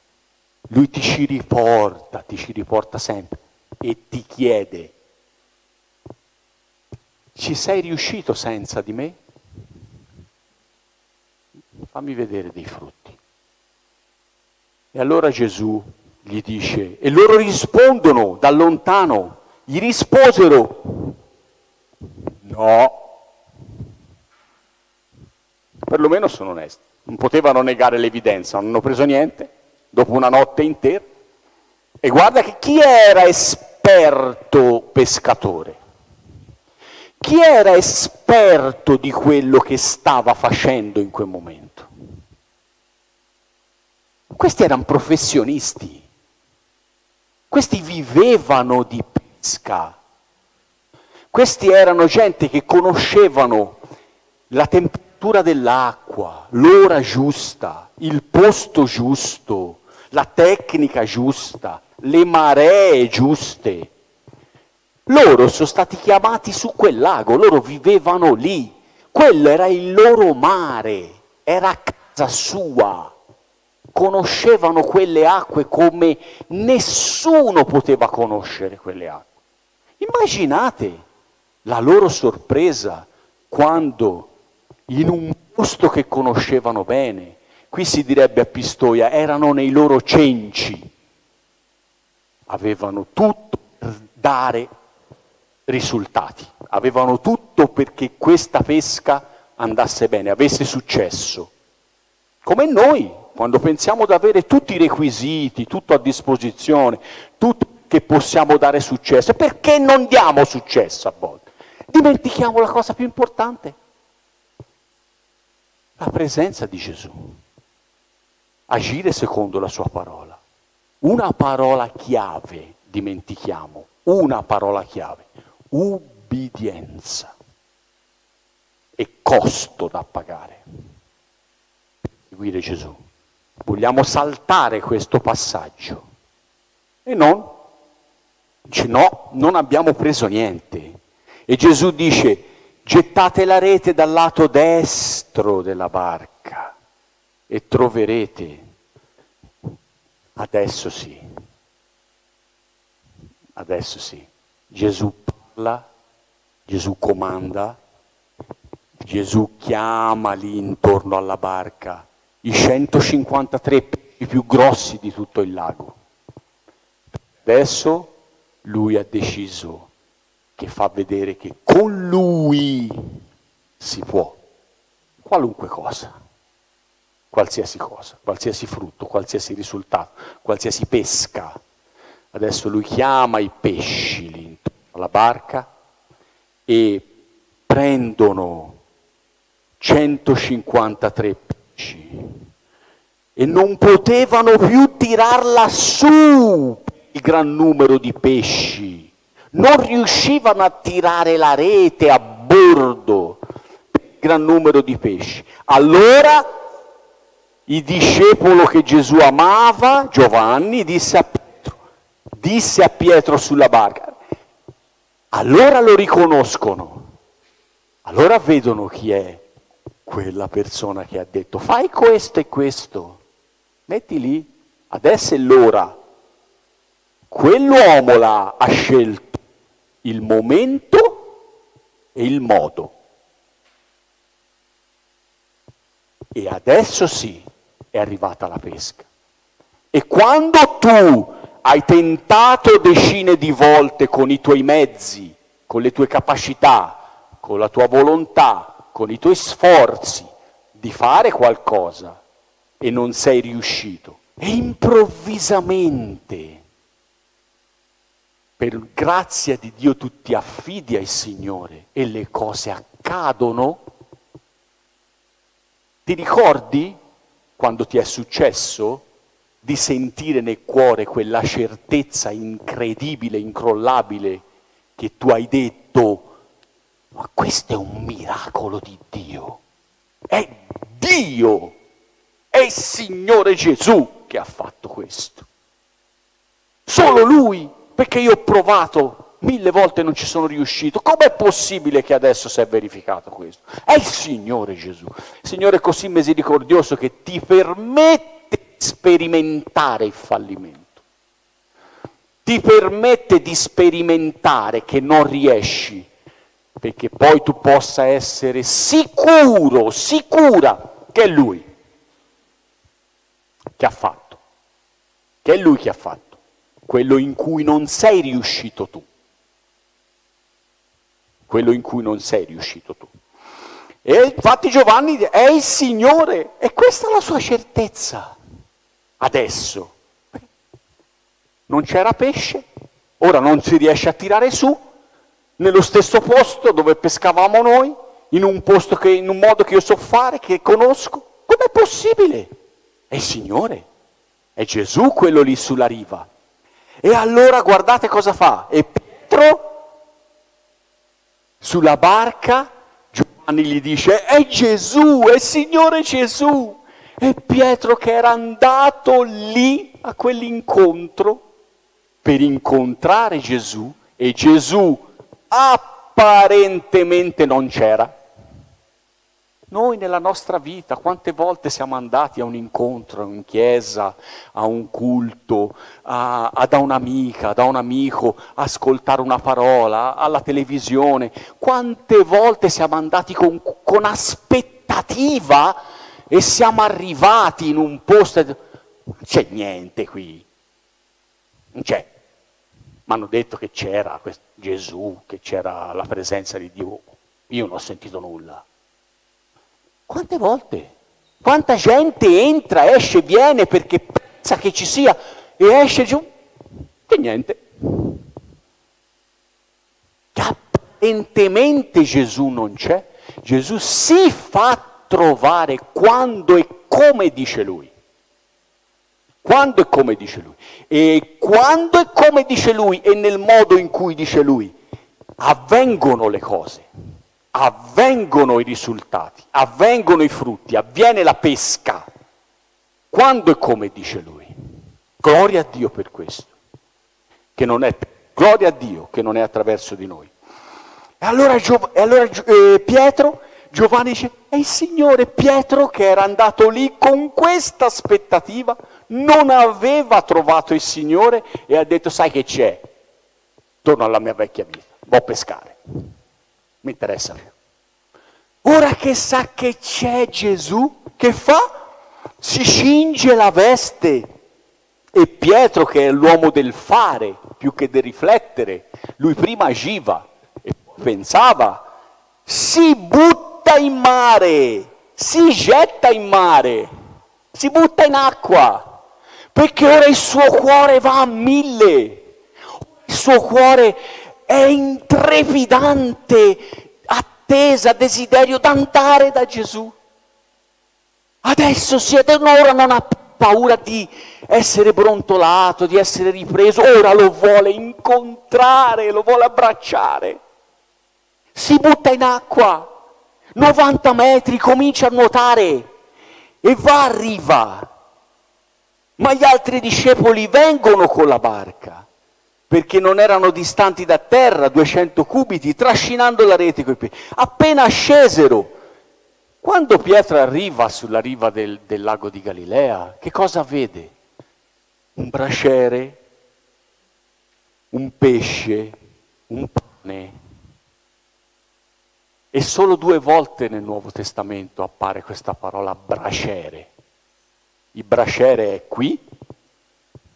Lui ti ci riporta, ti ci riporta sempre e ti chiede, ci sei riuscito senza di me? Fammi vedere dei frutti. E allora Gesù gli dice, e loro rispondono da lontano, gli risposero, no, perlomeno sono onesti, non potevano negare l'evidenza, non hanno preso niente, dopo una notte intera. E guarda che chi era esperto pescatore? Chi era esperto di quello che stava facendo in quel momento? Questi erano professionisti, questi vivevano di pesca, questi erano gente che conoscevano la temperatura dell'acqua, l'ora giusta, il posto giusto, la tecnica giusta, le maree giuste. Loro sono stati chiamati su quel lago, loro vivevano lì, quello era il loro mare, era casa sua, conoscevano quelle acque come nessuno poteva conoscere quelle acque. Immaginate la loro sorpresa quando in un posto che conoscevano bene, qui si direbbe a Pistoia, erano nei loro cenci, avevano tutto per dare risultati, avevano tutto perché questa pesca andasse bene, avesse successo. Come noi, quando pensiamo di avere tutti i requisiti, tutto a disposizione, tutto che possiamo dare successo, perché non diamo successo a volte? Dimentichiamo la cosa più importante, la presenza di Gesù, agire secondo la sua parola. Una parola chiave dimentichiamo, una parola chiave, ubbidienza e costo da pagare seguire Gesù. Vogliamo saltare questo passaggio e non, dice no, non abbiamo preso niente. E Gesù dice gettate la rete dal lato destro della barca e troverete Adesso sì, adesso sì. Gesù parla, Gesù comanda, Gesù chiama lì intorno alla barca i 153 pesci più grossi di tutto il lago. Adesso lui ha deciso che fa vedere che con lui si può qualunque cosa qualsiasi cosa, qualsiasi frutto, qualsiasi risultato, qualsiasi pesca. Adesso lui chiama i pesci lì intorno alla barca e prendono 153 pesci e non potevano più tirarla su il gran numero di pesci, non riuscivano a tirare la rete a bordo il gran numero di pesci. Allora il discepolo che Gesù amava, Giovanni, disse a Pietro, disse a Pietro sulla barca, allora lo riconoscono, allora vedono chi è quella persona che ha detto fai questo e questo, metti lì, adesso è l'ora. Quell'uomo là ha scelto il momento e il modo. E adesso sì, è arrivata la pesca. E quando tu hai tentato decine di volte con i tuoi mezzi, con le tue capacità, con la tua volontà, con i tuoi sforzi di fare qualcosa e non sei riuscito, e improvvisamente, per grazia di Dio, tu ti affidi al Signore e le cose accadono, ti ricordi quando ti è successo di sentire nel cuore quella certezza incredibile, incrollabile, che tu hai detto, ma questo è un miracolo di Dio. È Dio, è il Signore Gesù che ha fatto questo. Solo Lui, perché io ho provato mille volte e non ci sono riuscito. Com'è possibile che adesso si è verificato questo? È il Signore Gesù. Il Signore è così misericordioso che ti permette sperimentare il fallimento. Ti permette di sperimentare che non riesci, perché poi tu possa essere sicuro, sicura che è Lui che ha fatto, che è Lui che ha fatto, quello in cui non sei riuscito tu, quello in cui non sei riuscito tu. E infatti Giovanni è il Signore e questa è la sua certezza adesso. Non c'era pesce, ora non si riesce a tirare su, nello stesso posto dove pescavamo noi, in un, posto che, in un modo che io so fare, che conosco. Com'è possibile? È il Signore, è Gesù quello lì sulla riva. E allora guardate cosa fa. E Pietro sulla barca, Giovanni gli dice, è Gesù, è il Signore Gesù. E Pietro che era andato lì a quell'incontro per incontrare Gesù e Gesù apparentemente non c'era. Noi nella nostra vita quante volte siamo andati a un incontro, in chiesa, a un culto, a, a da un'amica, da un amico, ascoltare una parola, alla televisione, quante volte siamo andati con, con aspettativa e siamo arrivati in un posto, non c'è niente qui, non c'è. Mi hanno detto che c'era Gesù, che c'era la presenza di Dio, io non ho sentito nulla. Quante volte? Quanta gente entra, esce, viene perché pensa che ci sia e esce giù e niente. Che apparentemente Gesù non c'è, Gesù si fa trovare quando e come dice lui. Quando e come dice lui. E quando e come dice lui e nel modo in cui dice lui, avvengono le cose, avvengono i risultati, avvengono i frutti, avviene la pesca. Quando e come dice lui. Gloria a Dio per questo. Che non è, gloria a Dio che non è attraverso di noi. E allora, e allora eh, Pietro Giovanni dice, è il Signore Pietro che era andato lì con questa aspettativa, non aveva trovato il Signore e ha detto, sai che c'è? Torno alla mia vecchia vita, vado a pescare, mi interessa. Ora che sa che c'è Gesù, che fa? Si cinge la veste e Pietro, che è l'uomo del fare più che del riflettere, lui prima agiva e pensava, si butta in mare, si getta in mare, si butta in acqua, perché ora il suo cuore va a mille, il suo cuore è intrepidante, attesa, desiderio d'andare da Gesù. Adesso siete, ora non ha paura di essere brontolato, di essere ripreso, ora lo vuole incontrare, lo vuole abbracciare. Si butta in acqua 90 metri, comincia a nuotare e va a riva. Ma gli altri discepoli vengono con la barca, perché non erano distanti da terra, 200 cubiti, trascinando la rete coi piedi. Appena scesero, quando Pietro arriva sulla riva del, del lago di Galilea, che cosa vede? Un braciere, un pesce, un pane e solo due volte nel Nuovo Testamento appare questa parola braciere. Il braciere è qui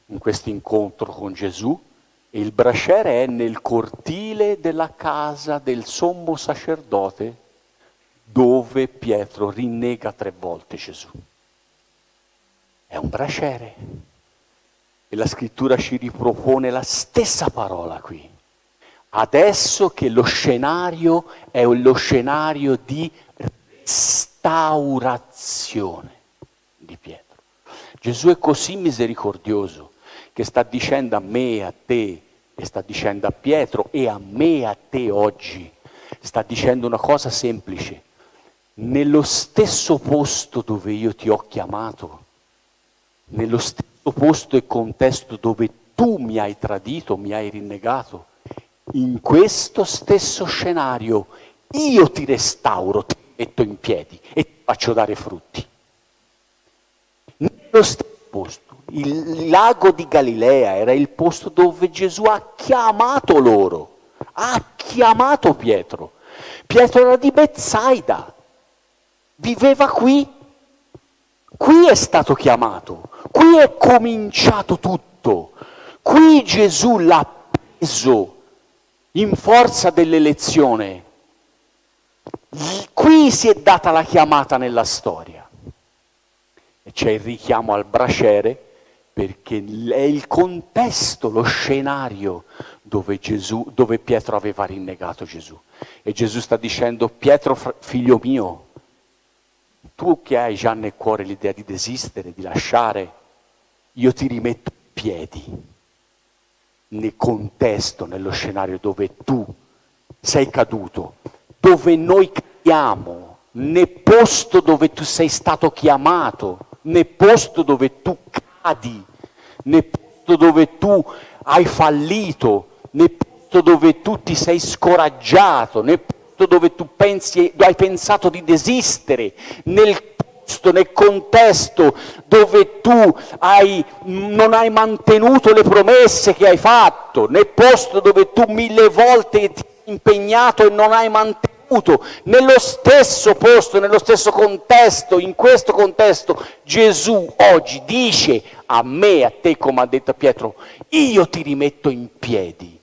in questo incontro con Gesù e il brasciere è nel cortile della casa del sommo sacerdote dove Pietro rinnega tre volte Gesù. È un brasciere. E la scrittura ci ripropone la stessa parola qui. Adesso che lo scenario è lo scenario di restaurazione di Pietro. Gesù è così misericordioso che sta dicendo a me a te, e sta dicendo a Pietro e a me a te oggi, sta dicendo una cosa semplice. Nello stesso posto dove io ti ho chiamato, nello stesso posto e contesto dove tu mi hai tradito, mi hai rinnegato, in questo stesso scenario io ti restauro, ti metto in piedi e ti faccio dare frutti. Nello stesso posto, il lago di Galilea era il posto dove Gesù ha chiamato loro, ha chiamato Pietro. Pietro era di Bezzaida, viveva qui, qui è stato chiamato, qui è cominciato tutto, qui Gesù l'ha preso in forza dell'elezione. Qui si è data la chiamata nella storia. C'è il richiamo al braciere perché è il contesto, lo scenario dove, Gesù, dove Pietro aveva rinnegato Gesù. E Gesù sta dicendo, Pietro, figlio mio, tu che hai già nel cuore l'idea di desistere, di lasciare, io ti rimetto in piedi nel contesto, nello scenario dove tu sei caduto, dove noi cadiamo, nel posto dove tu sei stato chiamato, nel posto dove tu cadi, nel posto dove tu hai fallito, nel posto dove tu ti sei scoraggiato, nel posto dove tu pensi, hai pensato di desistere, nel posto, nel contesto dove tu hai, non hai mantenuto le promesse che hai fatto, nel posto dove tu mille volte ti hai impegnato e non hai mantenuto nello stesso posto, nello stesso contesto, in questo contesto, Gesù oggi dice a me, a te, come ha detto Pietro, io ti rimetto in piedi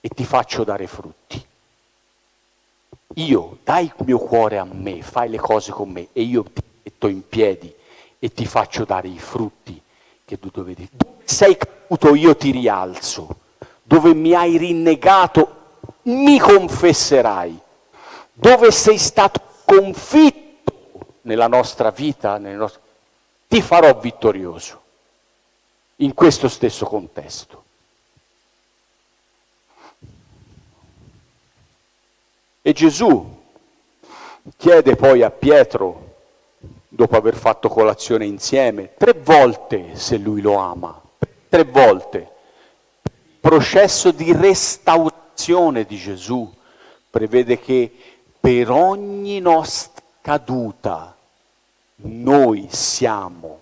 e ti faccio dare frutti. Io, dai il mio cuore a me, fai le cose con me e io ti metto in piedi e ti faccio dare i frutti che tu dovevi. Dove sei caduto io ti rialzo, dove mi hai rinnegato mi confesserai, dove sei stato confitto nella nostra vita, nel nostro... ti farò vittorioso in questo stesso contesto. E Gesù chiede poi a Pietro, dopo aver fatto colazione insieme, tre volte se lui lo ama, tre volte. Processo di restaurazione di Gesù prevede che per ogni nostra caduta noi siamo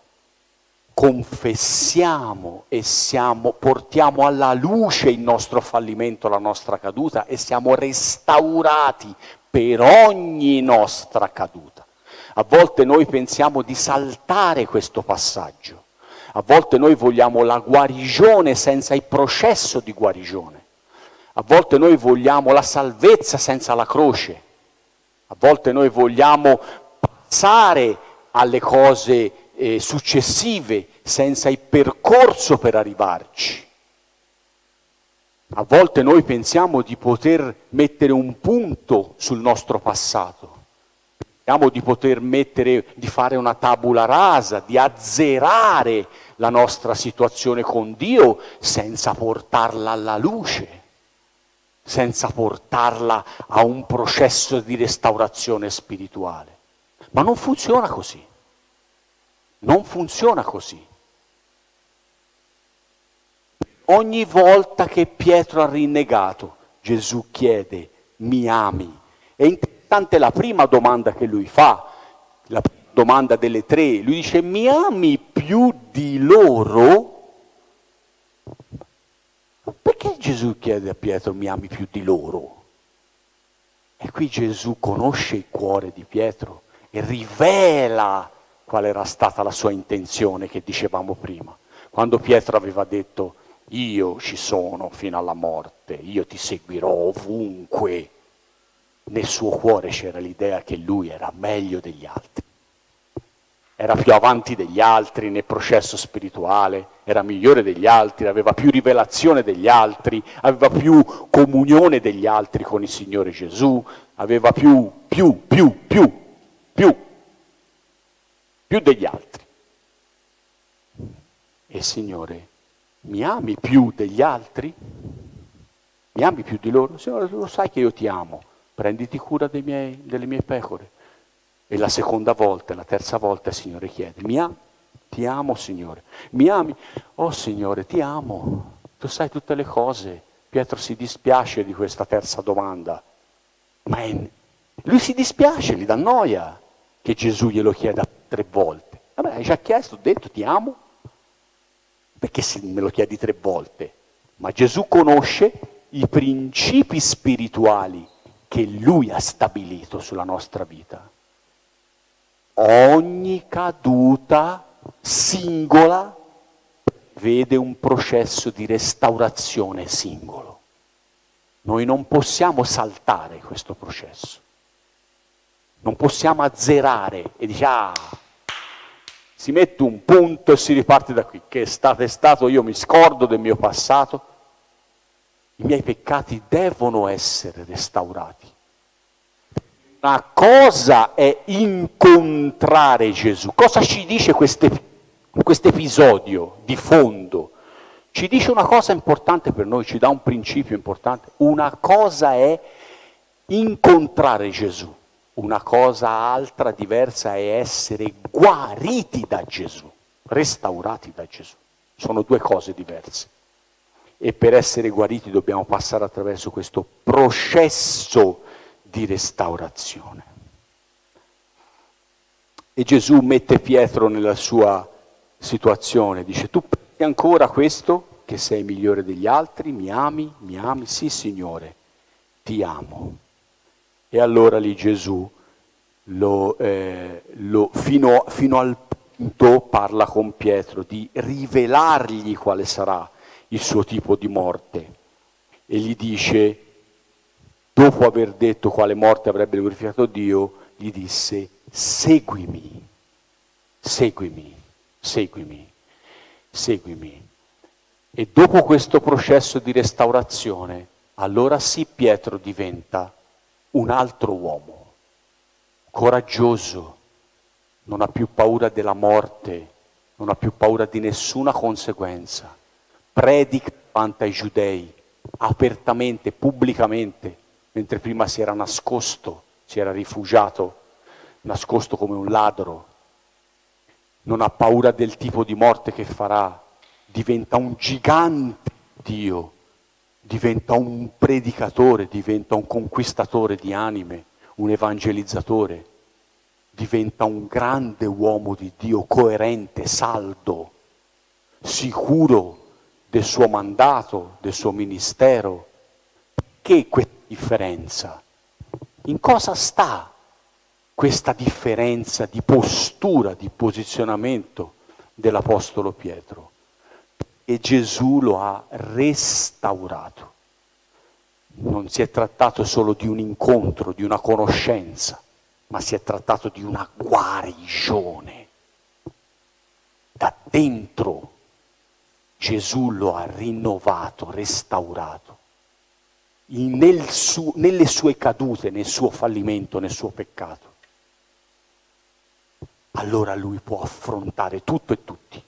confessiamo e siamo, portiamo alla luce il nostro fallimento, la nostra caduta e siamo restaurati per ogni nostra caduta. A volte noi pensiamo di saltare questo passaggio, a volte noi vogliamo la guarigione senza il processo di guarigione, a volte noi vogliamo la salvezza senza la croce, a volte noi vogliamo passare alle cose eh, successive senza il percorso per arrivarci. A volte noi pensiamo di poter mettere un punto sul nostro passato, pensiamo di poter mettere, di fare una tabula rasa, di azzerare la nostra situazione con Dio senza portarla alla luce senza portarla a un processo di restaurazione spirituale. Ma non funziona così. Non funziona così. Ogni volta che Pietro ha rinnegato, Gesù chiede, mi ami? È interessante la prima domanda che lui fa, la domanda delle tre. Lui dice, mi ami più di loro? Perché Gesù chiede a Pietro, mi ami più di loro? E qui Gesù conosce il cuore di Pietro e rivela qual era stata la sua intenzione che dicevamo prima. Quando Pietro aveva detto io ci sono fino alla morte, io ti seguirò ovunque, nel suo cuore c'era l'idea che lui era meglio degli altri era più avanti degli altri nel processo spirituale, era migliore degli altri, aveva più rivelazione degli altri, aveva più comunione degli altri con il Signore Gesù, aveva più, più, più, più, più, più degli altri. E Signore, mi ami più degli altri? Mi ami più di loro? Signore, lo sai che io ti amo, prenditi cura miei, delle mie pecore. E la seconda volta, la terza volta il Signore chiede, mi ami? Ti amo Signore. Mi ami? Oh Signore, ti amo. Tu sai tutte le cose. Pietro si dispiace di questa terza domanda. Ma è... lui si dispiace, gli dà noia che Gesù glielo chieda tre volte. Vabbè, hai già chiesto, ho detto ti amo. Perché me lo chiedi tre volte? Ma Gesù conosce i principi spirituali che lui ha stabilito sulla nostra vita ogni caduta singola vede un processo di restaurazione singolo. Noi non possiamo saltare questo processo. Non possiamo azzerare e dire, ah, si mette un punto e si riparte da qui. Che è stato è stato, io mi scordo del mio passato. I miei peccati devono essere restaurati. Una cosa è incontrare Gesù. Cosa ci dice questo episodio di fondo? Ci dice una cosa importante per noi, ci dà un principio importante. Una cosa è incontrare Gesù, una cosa altra, diversa è essere guariti da Gesù, restaurati da Gesù. Sono due cose diverse. E per essere guariti dobbiamo passare attraverso questo processo di restaurazione. E Gesù mette Pietro nella sua situazione, dice tu pensi ancora questo, che sei migliore degli altri, mi ami, mi ami, sì Signore, ti amo. E allora lì Gesù lo, eh, lo, fino, fino al punto parla con Pietro di rivelargli quale sarà il suo tipo di morte e gli dice dopo aver detto quale morte avrebbe glorificato Dio, gli disse, seguimi, seguimi, seguimi, seguimi. E dopo questo processo di restaurazione, allora sì Pietro diventa un altro uomo, coraggioso, non ha più paura della morte, non ha più paura di nessuna conseguenza, predica davanti ai giudei, apertamente, pubblicamente, mentre prima si era nascosto, si era rifugiato, nascosto come un ladro, non ha paura del tipo di morte che farà, diventa un gigante Dio, diventa un predicatore, diventa un conquistatore di anime, un evangelizzatore, diventa un grande uomo di Dio, coerente, saldo, sicuro del suo mandato, del suo ministero. Che questa differenza? In cosa sta questa differenza di postura, di posizionamento dell'Apostolo Pietro? E Gesù lo ha restaurato. Non si è trattato solo di un incontro, di una conoscenza, ma si è trattato di una guarigione. Da dentro Gesù lo ha rinnovato, restaurato nel su, nelle sue cadute, nel suo fallimento, nel suo peccato. Allora lui può affrontare tutto e tutti,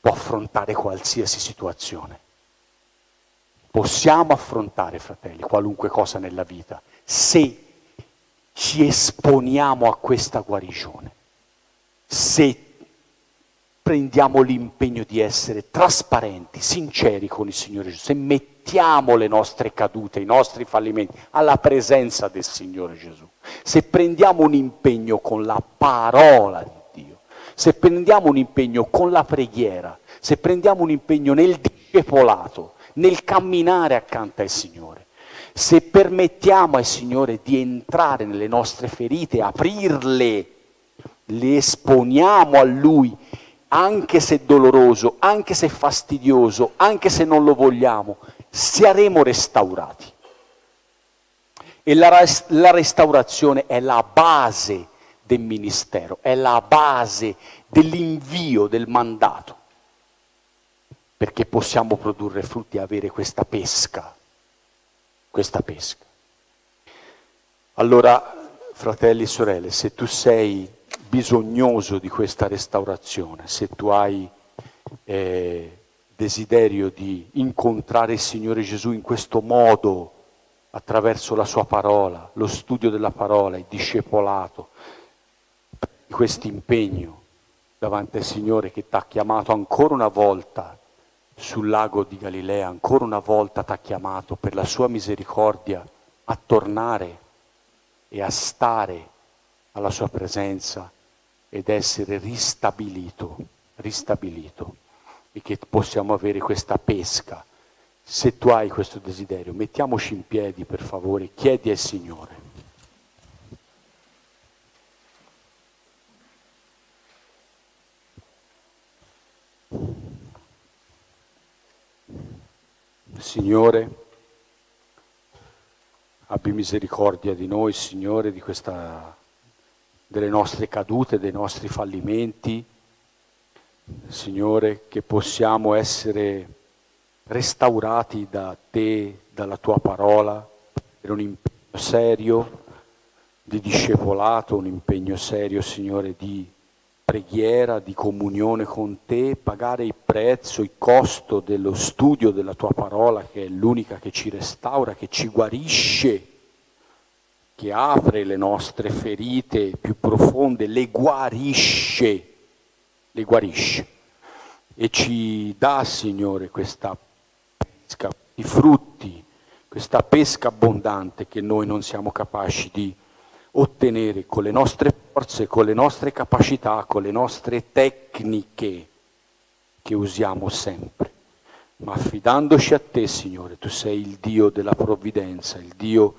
può affrontare qualsiasi situazione. Possiamo affrontare, fratelli, qualunque cosa nella vita, se ci esponiamo a questa guarigione, se prendiamo l'impegno di essere trasparenti, sinceri con il Signore Gesù, se mettiamo mettiamo le nostre cadute, i nostri fallimenti alla presenza del Signore Gesù, se prendiamo un impegno con la parola di Dio, se prendiamo un impegno con la preghiera, se prendiamo un impegno nel discepolato, nel camminare accanto al Signore, se permettiamo al Signore di entrare nelle nostre ferite, aprirle, le esponiamo a Lui anche se doloroso, anche se fastidioso, anche se non lo vogliamo, saremo restaurati. E la, la restaurazione è la base del ministero, è la base dell'invio del mandato, perché possiamo produrre frutti e avere questa pesca, questa pesca. Allora, fratelli e sorelle, se tu sei bisognoso di questa restaurazione, se tu hai eh, desiderio di incontrare il Signore Gesù in questo modo, attraverso la sua parola, lo studio della parola, il discepolato, questo impegno davanti al Signore che ti ha chiamato ancora una volta sul lago di Galilea, ancora una volta ti ha chiamato per la sua misericordia a tornare e a stare alla sua presenza ed essere ristabilito, ristabilito e che possiamo avere questa pesca. Se tu hai questo desiderio, mettiamoci in piedi per favore, chiedi al Signore. Signore, abbi misericordia di noi, Signore, di questa delle nostre cadute, dei nostri fallimenti, Signore, che possiamo essere restaurati da te, dalla tua parola, per un impegno serio di discepolato, un impegno serio, Signore, di preghiera, di comunione con te, pagare il prezzo, il costo dello studio della tua parola, che è l'unica che ci restaura, che ci guarisce che apre le nostre ferite più profonde, le guarisce, le guarisce e ci dà, Signore, questa pesca, i frutti, questa pesca abbondante che noi non siamo capaci di ottenere con le nostre forze, con le nostre capacità, con le nostre tecniche che usiamo sempre. Ma affidandoci a te, Signore, tu sei il Dio della provvidenza, il Dio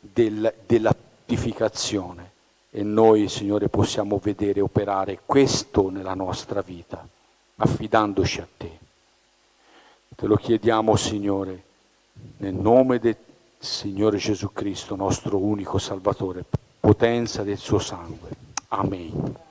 del, della purificazione e noi, Signore, possiamo vedere operare questo nella nostra vita, affidandoci a te. Te lo chiediamo, Signore, nel nome del Signore Gesù Cristo, nostro unico Salvatore, potenza del suo sangue. Amen.